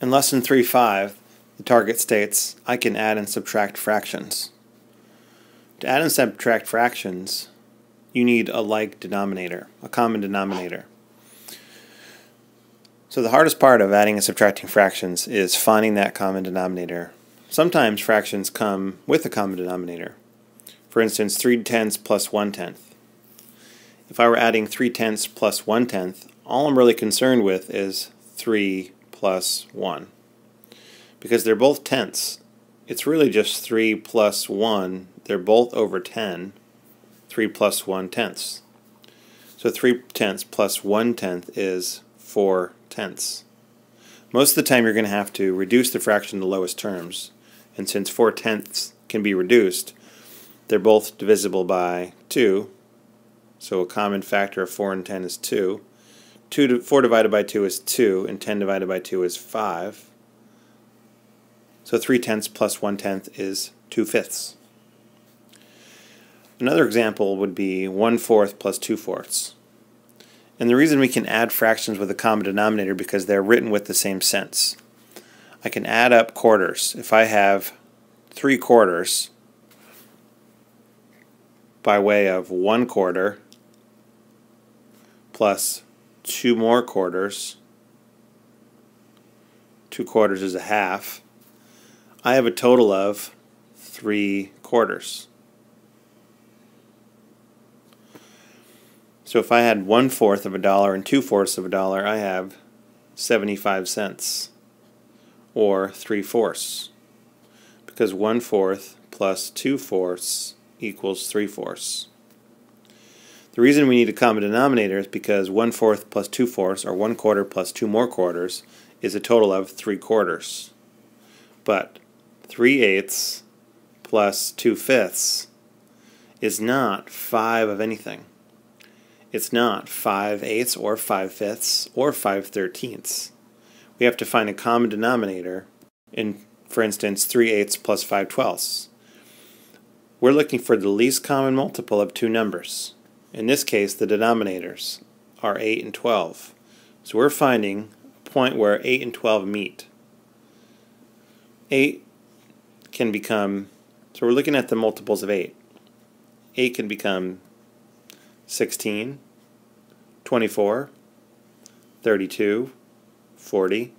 In lesson 3.5, the target states, I can add and subtract fractions. To add and subtract fractions, you need a like denominator, a common denominator. So the hardest part of adding and subtracting fractions is finding that common denominator. Sometimes fractions come with a common denominator. For instance, 3 tenths plus 1 tenth. If I were adding 3 tenths plus 1 tenth, all I'm really concerned with is 3 plus 1. Because they're both tenths, it's really just 3 plus 1. They're both over 10. 3 plus 1 tenths. So 3 tenths plus 1 tenth is 4 tenths. Most of the time you're going to have to reduce the fraction to lowest terms. And since 4 tenths can be reduced, they're both divisible by 2. So a common factor of 4 and 10 is 2. 2 to, 4 divided by 2 is 2, and 10 divided by 2 is 5. So 3 tenths plus 1 tenth is 2 fifths. Another example would be 1 fourth plus 2 fourths. And the reason we can add fractions with a common denominator because they're written with the same sense. I can add up quarters. If I have 3 quarters by way of 1 quarter plus two more quarters. Two quarters is a half. I have a total of three quarters. So if I had one fourth of a dollar and two fourths of a dollar, I have 75 cents or three fourths because one fourth plus two fourths equals three fourths. The reason we need a common denominator is because 1 fourth plus 2 fourths, or 1 quarter plus 2 more quarters, is a total of 3 quarters. But 3 eighths plus 2 fifths is not 5 of anything. It's not 5 eighths or 5 fifths or 5 thirteenths. We have to find a common denominator in, for instance, 3 eighths plus 5 twelfths. We're looking for the least common multiple of two numbers. In this case, the denominators are 8 and 12. So we're finding a point where 8 and 12 meet. 8 can become, so we're looking at the multiples of 8. 8 can become 16, 24, 32, 40.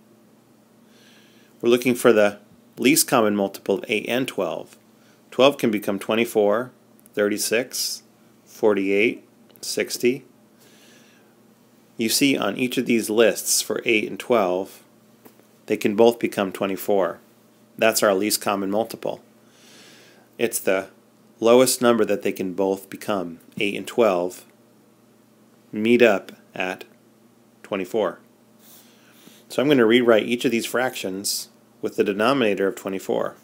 We're looking for the least common multiple of 8 and 12. 12 can become 24, 36, 48, 60. You see on each of these lists for 8 and 12, they can both become 24. That's our least common multiple. It's the lowest number that they can both become, 8 and 12, meet up at 24. So I'm going to rewrite each of these fractions with the denominator of 24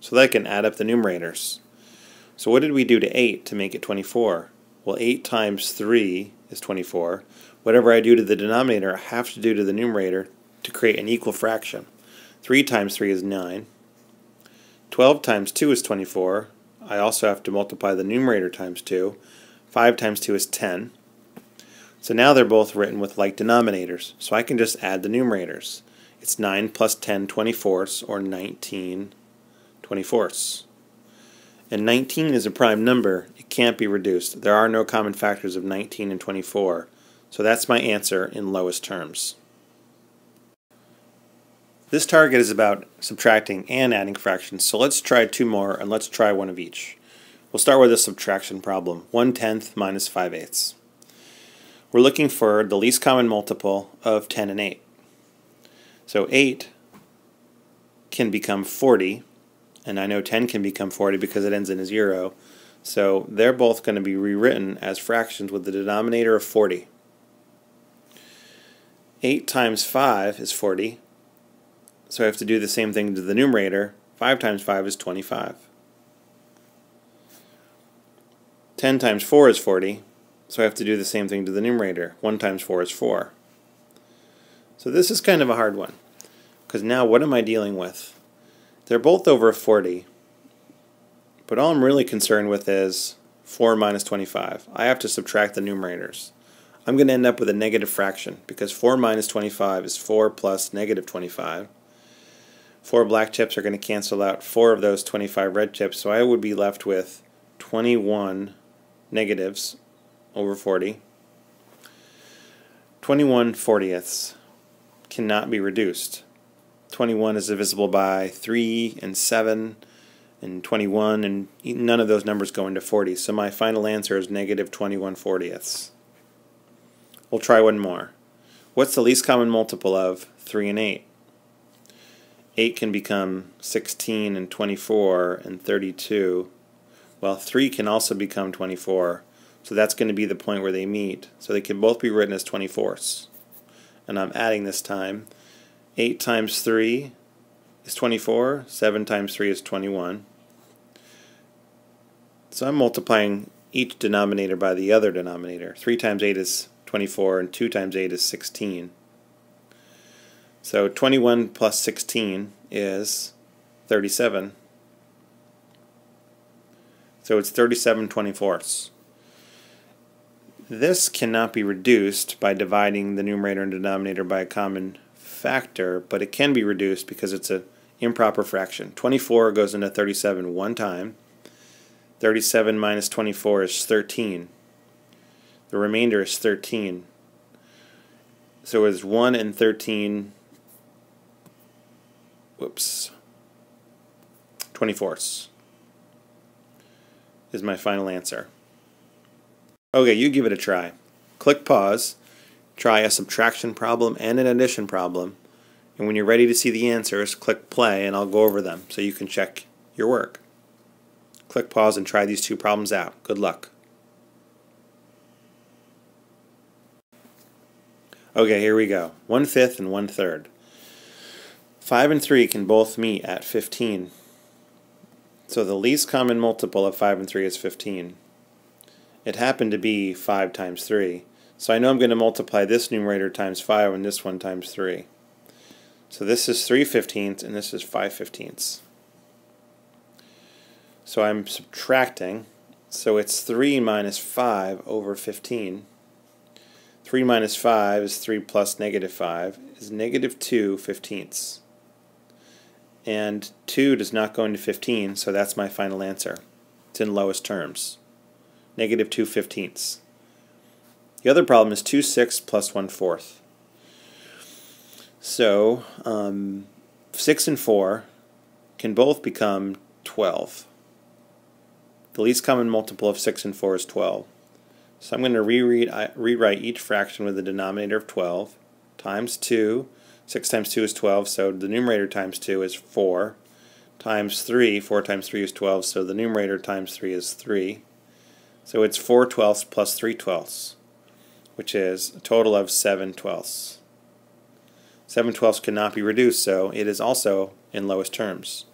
so that I can add up the numerators. So what did we do to 8 to make it 24? Well, 8 times 3 is 24. Whatever I do to the denominator, I have to do to the numerator to create an equal fraction. 3 times 3 is 9. 12 times 2 is 24. I also have to multiply the numerator times 2. 5 times 2 is 10. So now they're both written with like denominators, so I can just add the numerators. It's 9 plus 10 24ths, or 19 24ths and 19 is a prime number, it can't be reduced. There are no common factors of 19 and 24, so that's my answer in lowest terms. This target is about subtracting and adding fractions, so let's try two more and let's try one of each. We'll start with a subtraction problem, 1 tenth minus 5 eighths. We're looking for the least common multiple of 10 and 8. So 8 can become 40 and I know 10 can become 40 because it ends in a 0. So they're both going to be rewritten as fractions with the denominator of 40. 8 times 5 is 40, so I have to do the same thing to the numerator. 5 times 5 is 25. 10 times 4 is 40, so I have to do the same thing to the numerator. 1 times 4 is 4. So this is kind of a hard one, because now what am I dealing with? They're both over 40. But all I'm really concerned with is 4 minus 25. I have to subtract the numerators. I'm going to end up with a negative fraction because 4 minus 25 is 4 plus negative 25. Four black chips are going to cancel out four of those 25 red chips, so I would be left with 21 negatives over 40. 21 fortieths cannot be reduced. 21 is divisible by 3 and 7 and 21, and none of those numbers go into 40. So my final answer is negative 21 fortieths. We'll try one more. What's the least common multiple of 3 and 8? 8 can become 16 and 24 and 32. Well, 3 can also become 24. So that's going to be the point where they meet. So they can both be written as 24ths. And I'm adding this time. 8 times 3 is 24. 7 times 3 is 21. So I'm multiplying each denominator by the other denominator. 3 times 8 is 24 and 2 times 8 is 16. So 21 plus 16 is 37. So it's 37 24ths. This cannot be reduced by dividing the numerator and denominator by a common factor, but it can be reduced because it's an improper fraction. 24 goes into 37 one time. 37 minus 24 is 13. The remainder is 13. So it's 1 and 13 whoops, 24ths is my final answer. Okay, you give it a try. Click pause, try a subtraction problem and an addition problem, and when you're ready to see the answers, click play and I'll go over them so you can check your work. Click pause and try these two problems out. Good luck. Okay, here we go. One fifth and one third. 5 and 3 can both meet at 15. So the least common multiple of 5 and 3 is 15. It happened to be 5 times 3. So I know I'm going to multiply this numerator times 5 and this one times 3. So this is 3 fifteenths and this is 5 fifteenths. So I'm subtracting. So it's 3 minus 5 over 15. 3 minus 5 is 3 plus negative 5 is negative 2 fifteenths and 2 does not go into 15, so that's my final answer. It's in lowest terms. Negative 2 fifteenths. The other problem is 2 sixths plus 1 fourth. So, um, 6 and 4 can both become 12. The least common multiple of 6 and 4 is 12. So I'm going to reread, rewrite each fraction with the denominator of 12 times 2 6 times 2 is 12, so the numerator times 2 is 4. Times 3, 4 times 3 is 12, so the numerator times 3 is 3. So it's 4 twelfths plus 3 twelfths, which is a total of 7 twelfths. 7 twelfths cannot be reduced, so it is also in lowest terms.